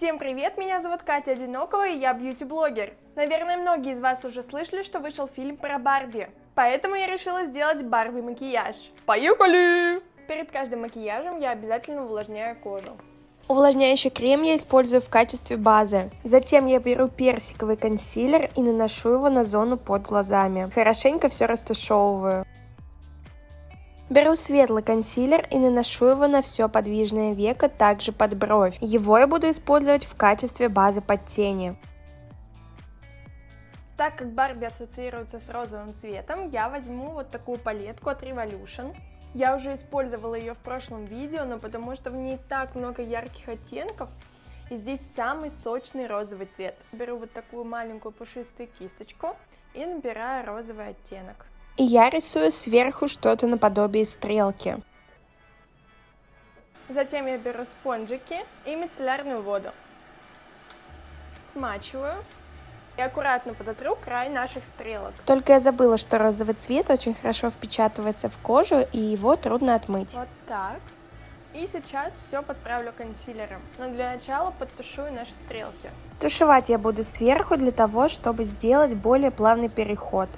Всем привет, меня зовут Катя Одинокова и я бьюти-блогер. Наверное, многие из вас уже слышали, что вышел фильм про Барби, поэтому я решила сделать Барби макияж. Поехали! Перед каждым макияжем я обязательно увлажняю кожу. Увлажняющий крем я использую в качестве базы. Затем я беру персиковый консилер и наношу его на зону под глазами. Хорошенько все растушевываю. Беру светлый консилер и наношу его на все подвижное веко, также под бровь. Его я буду использовать в качестве базы под тени. Так как Барби ассоциируется с розовым цветом, я возьму вот такую палетку от Revolution. Я уже использовала ее в прошлом видео, но потому что в ней так много ярких оттенков, и здесь самый сочный розовый цвет. Беру вот такую маленькую пушистую кисточку и набираю розовый оттенок. И я рисую сверху что-то наподобие стрелки. Затем я беру спонжики и мицеллярную воду. Смачиваю и аккуратно подотру край наших стрелок. Только я забыла, что розовый цвет очень хорошо впечатывается в кожу, и его трудно отмыть. Вот так. И сейчас все подправлю консилером. Но для начала подтушую наши стрелки. Тушевать я буду сверху для того, чтобы сделать более плавный переход.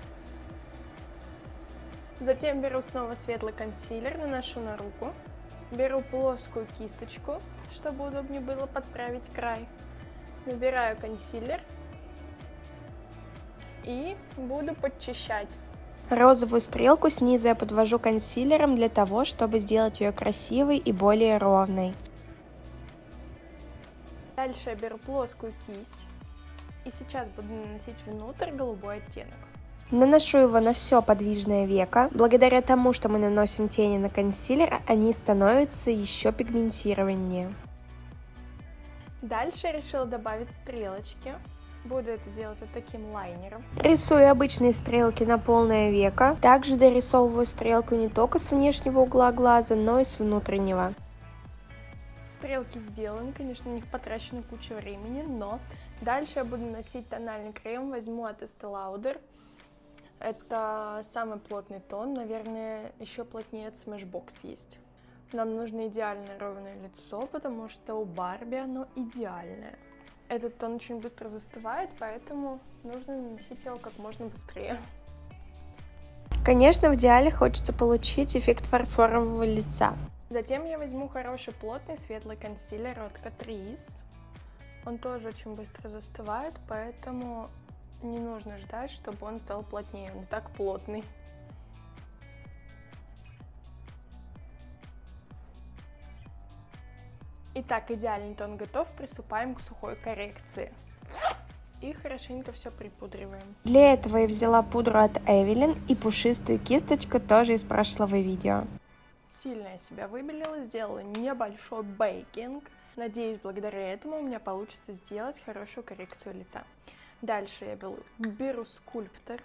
Затем беру снова светлый консилер, наношу на руку. Беру плоскую кисточку, чтобы удобнее было подправить край. Набираю консилер и буду подчищать. Розовую стрелку снизу я подвожу консилером для того, чтобы сделать ее красивой и более ровной. Дальше я беру плоскую кисть и сейчас буду наносить внутрь голубой оттенок. Наношу его на все подвижное веко. Благодаря тому, что мы наносим тени на консилер, они становятся еще пигментированнее. Дальше я решила добавить стрелочки. Буду это делать вот таким лайнером. Рисую обычные стрелки на полное веко. Также дорисовываю стрелку не только с внешнего угла глаза, но и с внутреннего. Стрелки сделаны, конечно, у них потрачена куча времени, но дальше я буду носить тональный крем, возьму от Estee Lauder. Это самый плотный тон, наверное, еще плотнее от Smashbox есть. Нам нужно идеально ровное лицо, потому что у Барби оно идеальное. Этот тон очень быстро застывает, поэтому нужно наносить его как можно быстрее. Конечно, в идеале хочется получить эффект фарфорового лица. Затем я возьму хороший плотный светлый консилер от Catrice. Он тоже очень быстро застывает, поэтому не нужно ждать, чтобы он стал плотнее, он так плотный. Итак, идеальный тон готов, приступаем к сухой коррекции. И хорошенько все припудриваем. Для этого я взяла пудру от Эвелин и пушистую кисточку тоже из прошлого видео. Сильно я себя выбелила, сделала небольшой бейкинг. Надеюсь, благодаря этому у меня получится сделать хорошую коррекцию лица. Дальше я беру, скульптор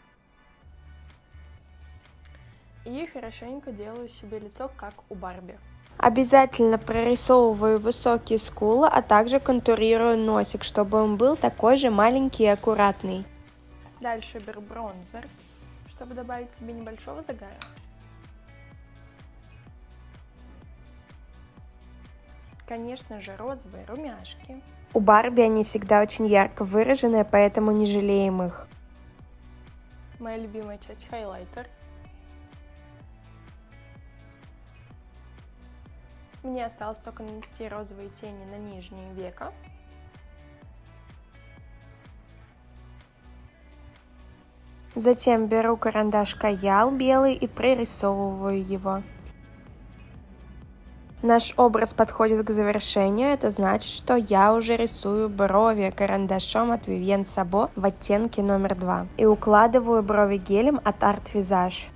и хорошенько делаю себе лицо, как у Барби. Обязательно прорисовываю высокие скулы, а также контурирую носик, чтобы он был такой же маленький и аккуратный. Дальше беру бронзер, чтобы добавить себе небольшого загара. Конечно же, розовые румяшки. У Барби они всегда очень ярко выраженные, поэтому не жалеем их. Моя любимая часть хайлайтер. Мне осталось только нанести розовые тени на нижнее веко. Затем беру карандаш Каял белый и прорисовываю его. Наш образ подходит к завершению, это значит, что я уже рисую брови карандашом от Vivienne Sabo в оттенке номер 2 и укладываю брови гелем от Art Visage.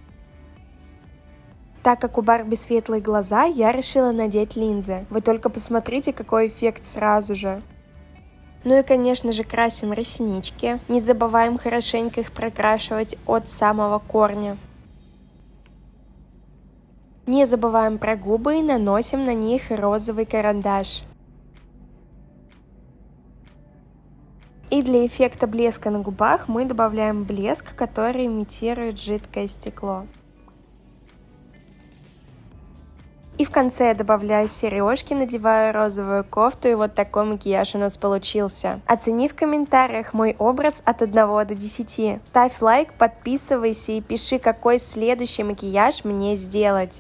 Так как у Барби светлые глаза, я решила надеть линзы. Вы только посмотрите, какой эффект сразу же. Ну и, конечно же, красим реснички. Не забываем хорошенько их прокрашивать от самого корня. Не забываем про губы и наносим на них розовый карандаш. И для эффекта блеска на губах мы добавляем блеск, который имитирует жидкое стекло. И в конце я добавляю сережки, надеваю розовую кофту, и вот такой макияж у нас получился. Оцени в комментариях мой образ от 1 до 10. Ставь лайк, подписывайся и пиши, какой следующий макияж мне сделать.